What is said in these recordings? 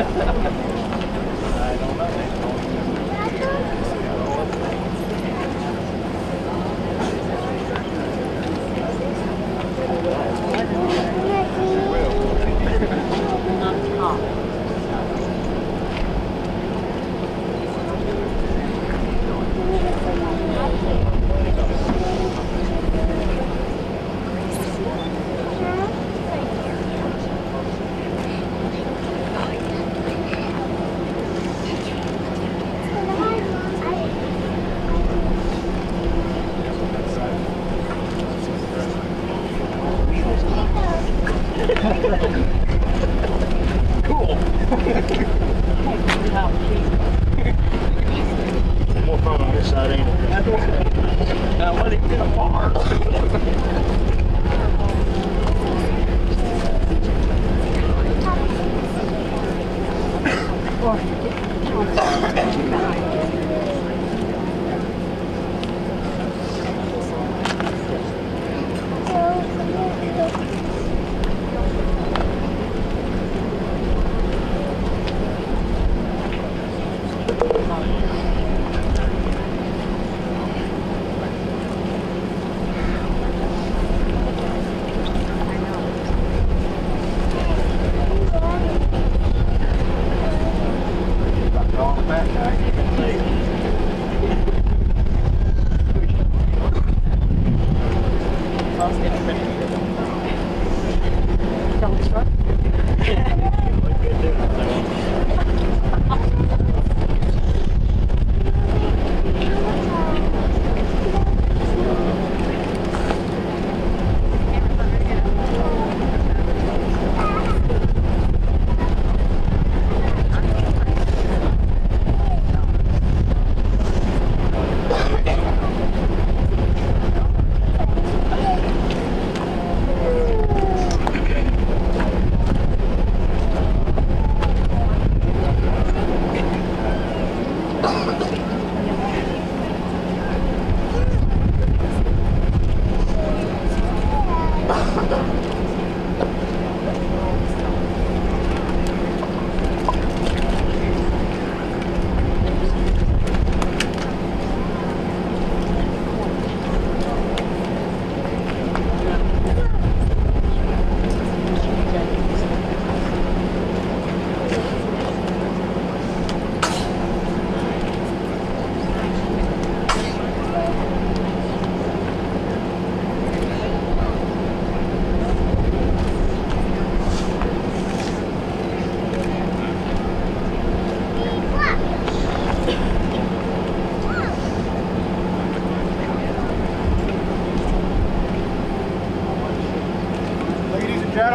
Yeah.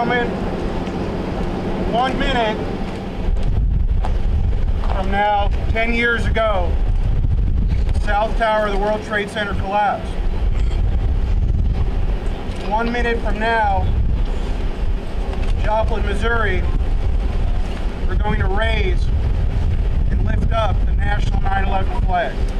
gentlemen, one minute from now, 10 years ago, South Tower of the World Trade Center collapsed. One minute from now, Joplin, Missouri, we're going to raise and lift up the national 9/11 flag.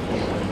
Why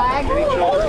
flag.